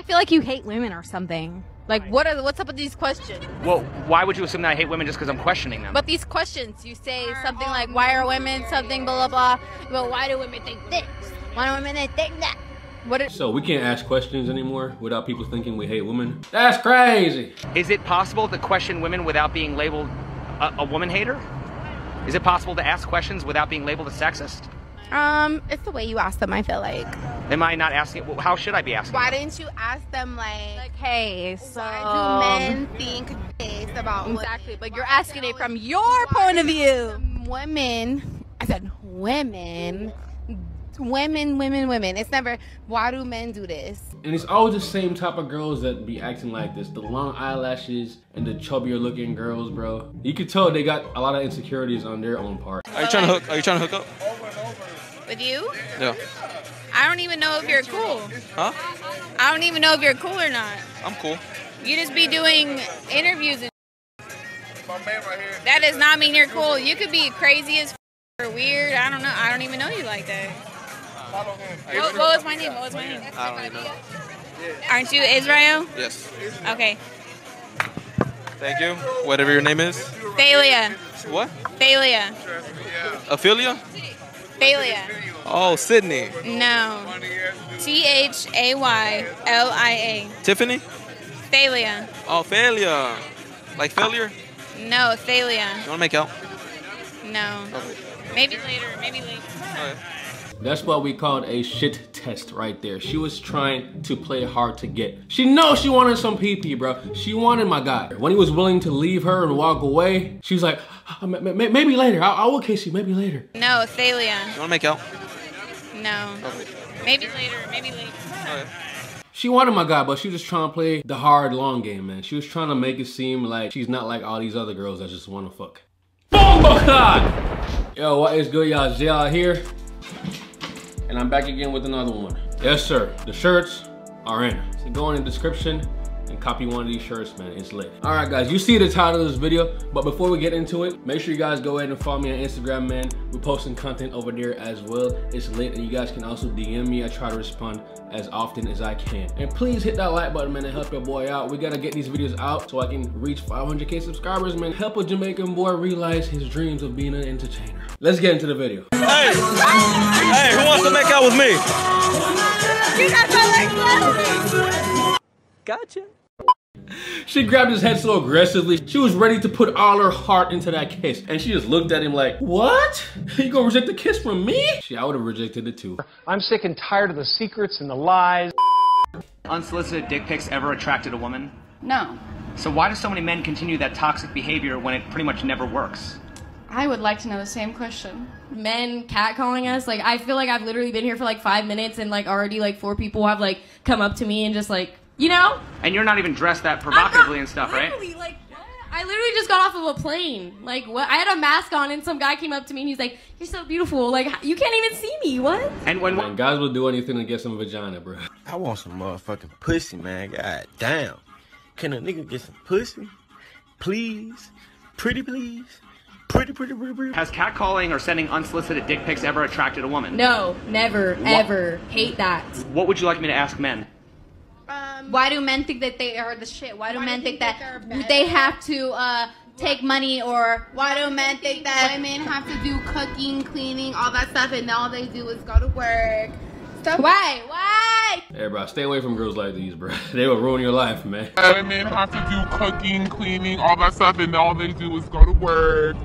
I feel like you hate women or something. Like, what are what's up with these questions? Well, why would you assume that I hate women just because I'm questioning them? But these questions, you say something like, "Why are women something?" Blah blah blah. Well, why do women think this? Why do women think that? What? Are, So we can't ask questions anymore without people thinking we hate women. That's crazy. Is it possible to question women without being labeled a, a woman hater? Is it possible to ask questions without being labeled a sexist? Um, it's the way you ask them. I feel like. Am I not asking? well, How should I be asking? Why didn't you ask them like, like, hey, so why do men think this about women? exactly? But you're asking it from your point of view. women? I said women. Women, women, women. It's never. Why do men do this? And it's always the same type of girls that be acting like this. The long eyelashes and the chubbier looking girls, bro. You could tell they got a lot of insecurities on their own part. Are you trying to hook? Are you trying to hook up? Over and over. With you? Yeah. I don't even know if you're cool. Huh? I don't even know if you're cool or not. I'm cool. You just be doing interviews and. That does not mean you're cool. You could be crazy as f- or weird. I don't know. I don't even know you like that. What, what was my name? What was my name? I don't even know. Aren't you Israel? Yes. Okay. Thank you. Whatever your name is. Thalia. What? Thalia. Ophelia? Thalia. Oh, Sydney. No. T H A Y L I A. Tiffany? Thalia. Oh, failure. Like failure? No, Thalia. You wanna make out? No. Okay. Maybe later. Maybe later. Okay. That's what we called a shit test right there. She was trying to play hard to get. She knows she wanted some PP, bro. She wanted my guy. When he was willing to leave her and walk away, she was like, "Uh, ma- ma- maybe later. I, I will kiss you, maybe later. No, Thalia. You wanna make out? No. Okay. Maybe later. Maybe later. Okay. She wanted my guy, but she was just trying to play the hard long game, man. She was trying to make it seem like she's not like all these other girls that just want to fuck. Boom, God! Yo, what is good, y'all? J-Hall here. And I'm back again with another one. Yes, sir. The shirts are in. So go in the description and copy one of these shirts, man. It's lit. All right, guys, you see the title of this video, but before we get into it, make sure you guys go ahead and follow me on Instagram, man. We're posting content over there as well. It's lit, and you guys can also DM me. I try to respond as often as I can. And please hit that like button, man, and help your boy out. We gotta get these videos out so I can reach 500k subscribers, man. Help a Jamaican boy realize his dreams of being an entertainer. Let's get into the video. Hey! Hey, who wants to make out with me? Gotcha. She grabbed his head so aggressively, she was ready to put all her heart into that kiss. And she just looked at him like, what? You gonna reject the kiss from me? She, I would've rejected it too. I'm sick and tired of the secrets and the lies. Unsolicited dick pics ever attracted a woman? No. So why do so many men continue that toxic behavior when it pretty much never works? I would like to know the same question. men catcalling us. Like I feel like I've literally been here for like five minutes and like already like four people have like come up to me and just like you know And you're not even dressed that provocatively and stuff, right? literally like? I literally just got off of a plane. Like what? I had a mask on and some guy came up to me and he's like, "You're so beautiful. Like you can't even see me. What?" And when Man, guys will do anything to get some vagina, bro. I want some motherfucking pussy, man. God damn. Can a nigga get some pussy? Please? Pretty please? Pretty, pretty, pretty, pretty. has catcalling or sending unsolicited dick pics ever attracted a woman? No, never, ever. Hate that. What would you like me to ask men? Why do men think that they are the shit? Why do men think that they have to uh, take money or why do men think that Women have to do cooking, cleaning, all that stuff, and all they do is go to work. Stuff. why why Hey, bro, stay away from girls like these, bro. They will ruin your life, man. Women have to do cooking, cleaning, all that stuff, and all they do is go to work.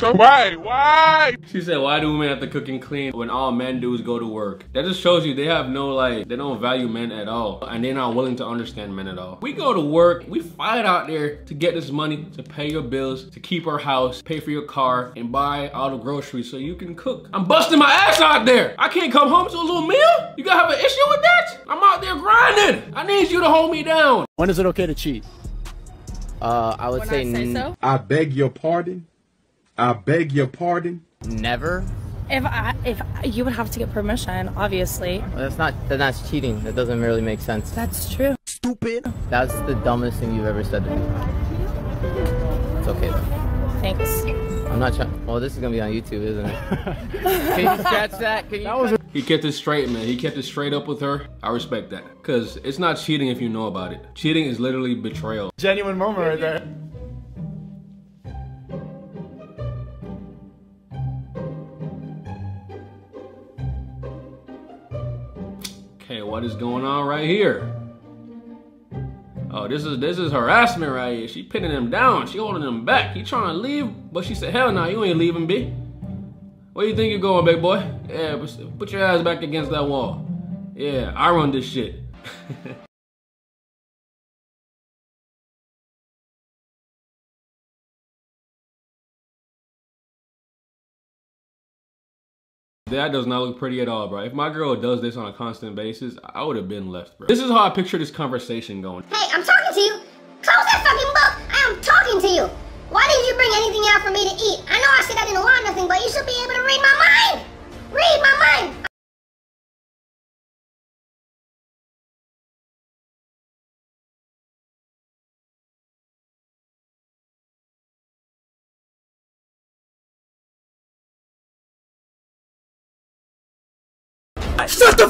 So why? Why? She said, why do women have to cook and clean when all men do is go to work? That just shows you they have no, like, they don't value men at all. And they're not willing to understand men at all. We go to work, we fight out there to get this money, to pay your bills, to keep our house, pay for your car, and buy all the groceries so you can cook. I'm busting my ass out there. I can't come home to a little meal. You gotta have an issue with that? I'm out there grinding. I need you to hold me down. When is it okay to cheat? Uh, I would say, n- so. I beg your pardon. I beg your pardon. never. If I, if you would have to get permission, obviously. Well, that's not then that's cheating. That doesn't really make sense. That's true. Stupid. That's the dumbest thing you've ever said to me. It's okay though. Thanks. I'm not trying. Well, this is gonna be on YouTube, isn't it? Can you scratch that? Can you? That was He kept it straight, man. He kept it straight up with her. I respect that. Because it's not cheating if you know about it. Cheating is literally betrayal. Genuine moment right there. Okay, what is going on right here? Oh, this is this is harassment right here. She pinning him down. She holding him back. He trying to leave, but she said, hell no, nah, you ain't leaving, B. Where you think you're going, big boy? Yeah, put your ass back against that wall. Yeah, I run this shit. That does not look pretty at all, bro. If my girl does this on a constant basis, I would have been left, bro. This is how I picture this conversation going. Hey, I'm talking to you. Close that fucking book. I am talking to you. Why didn't you bring anything out for me to eat? I know I said I didn't want nothing, but you should be able to read my mind. Shut the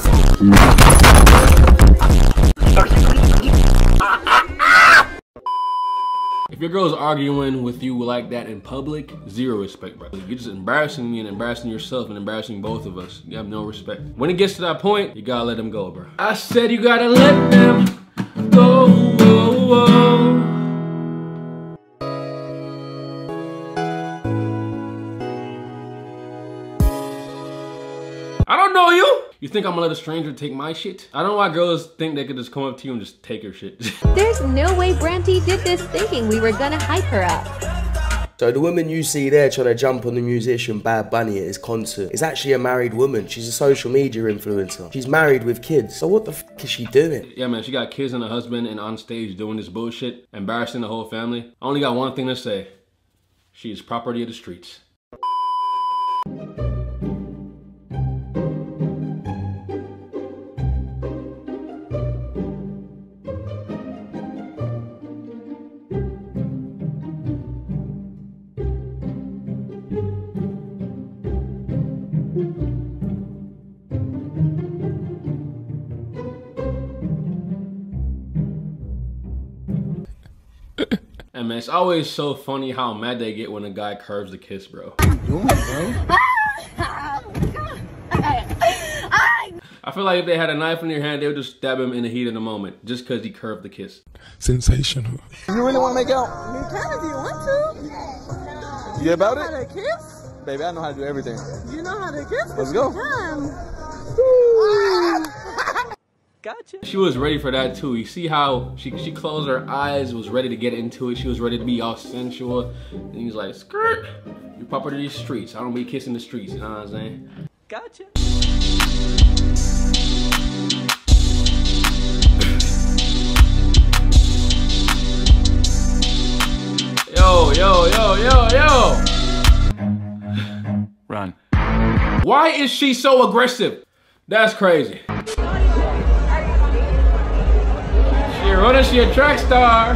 If your girl's arguing with you like that in public, zero respect, bro. You're just embarrassing me and embarrassing yourself and embarrassing both of us. You have no respect. When it gets to that point, you gotta let them go, bro. I said you gotta let them go. Whoa, whoa. You. You think I'm gonna let a stranger take my shit? I don't know why girls think they could just come up to you and just take your shit. There's no way Branty did this thinking we were gonna hype her up. So the woman you see there trying to jump on the musician Bad Bunny at his concert is actually a married woman. She's a social media influencer. She's married with kids. So what the f is she doing? Yeah, man, she got kids and a husband and on stage doing this bullshit, embarrassing the whole family. I only got one thing to say. She is property of the streets. And man, it's always so funny how mad they get when a guy curves the kiss, bro. I feel like if they had a knife in their hand, they would just stab him in the heat of the moment, just because he curved the kiss. Sensational. You really want to make out? You can if you want to. You get about you it? Know how to kiss? Baby, I know how to do everything. You know how to kiss? Let's go. Gotcha. She was ready for that too. You see how she she closed her eyes, was ready to get into it. She was ready to be all sensual. And he's like, skirt, you proper to these streets. I don't be kissing the streets, you know what I'm saying? Gotcha. Yo, yo, yo, yo, yo. Run. Why is she so aggressive? That's crazy. She running, she a track star.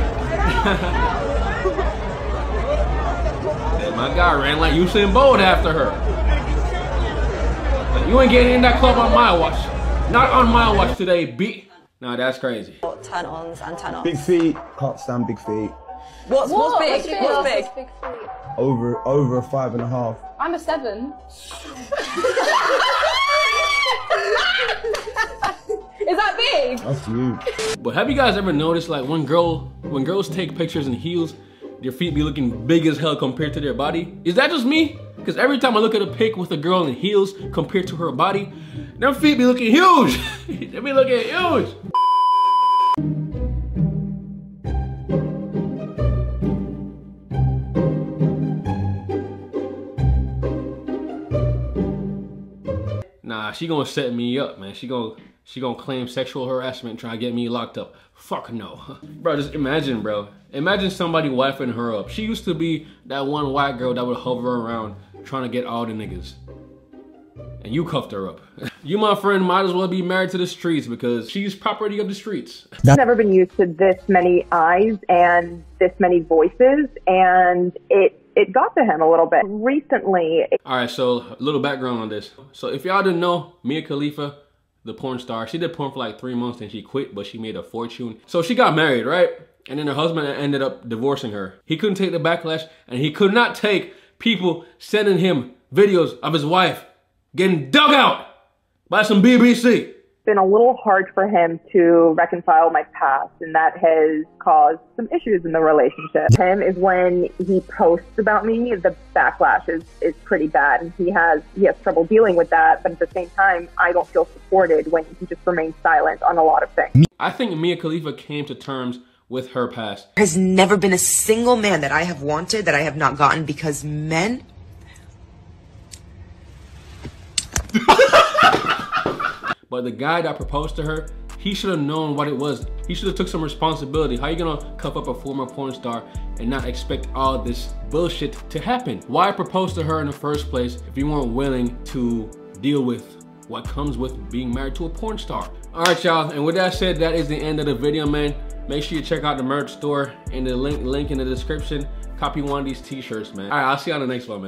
My guy ran like Usain Bolt after her. You ain't getting in that club on my watch. Not on my watch today, B. Nah, that's crazy. Turn ons and turn offs. Big feet. Can't stand big feet. What's, what's big? What's big? Over over a five and a half. I'm a seven. Is that big? That's you. But have you guys ever noticed like when girl when girls take pictures in heels, their feet be looking big as hell compared to their body? Is that just me? Because every time I look at a pic with a girl in heels compared to her body, their feet be looking huge. they be looking huge. Nah, she gonna set me up, man. She gonna she gonna claim sexual harassment and try to get me locked up. Fuck no. bro, just imagine, bro. Imagine somebody wifing her up. She used to be that one white girl that would hover around trying to get all the niggas. And you cuffed her up. you, my friend, might as well be married to the streets because she's property of the streets. I've never been used to this many eyes and this many voices, and it it got to him a little bit. Recently, All right, so a little background on this. So if y'all didn't know, Mia Khalifa, the porn star, she did porn for like three months and she quit, but she made a fortune. So she got married, right? And then her husband ended up divorcing her. He couldn't take the backlash and he could not take people sending him videos of his wife getting dug out by some BBC. Been a little hard for him to reconcile my past, and that has caused some issues in the relationship. Him is when he posts about me, the backlash is, is pretty bad, and he has he has trouble dealing with that. But at the same time, I don't feel supported when he just remains silent on a lot of things. I think Mia Khalifa came to terms with her past. Has never been a single man that I have wanted that I have not gotten because men. But the guy that proposed to her, he should have known what it was. He should have took some responsibility. How you gonna cuff up a former porn star and not expect all this bullshit to happen? Why propose to her in the first place if you weren't willing to deal with what comes with being married to a porn star? All right, y'all, and with that said, that is the end of the video, man. Make sure you check out the merch store and the link, link in the description. Copy one of these t-shirts, man. All right, I'll see you on the next one, man.